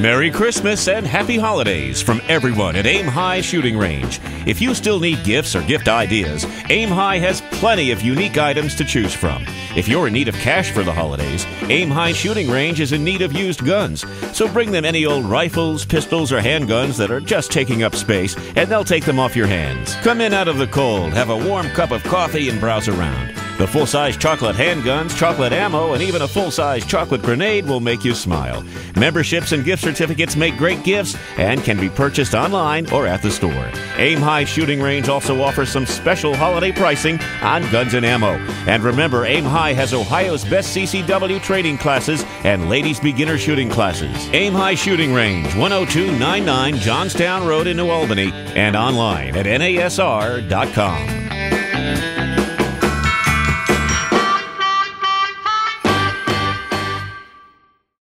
Merry Christmas and Happy Holidays from everyone at AimHi Shooting Range. If you still need gifts or gift ideas, AimHi has plenty of unique items to choose from. If you're in need of cash for the holidays, AimHi Shooting Range is in need of used guns. So bring them any old rifles, pistols, or handguns that are just taking up space, and they'll take them off your hands. Come in out of the cold, have a warm cup of coffee, and browse around. The full size chocolate handguns, chocolate ammo, and even a full size chocolate grenade will make you smile. Memberships and gift certificates make great gifts and can be purchased online or at the store. AimHi Shooting Range also offers some special holiday pricing on guns and ammo. And remember, AimHi has Ohio's best CCW training classes and ladies beginner shooting classes. AimHi Shooting Range, 10299 Johnstown Road in New Albany, and online at NASR.com.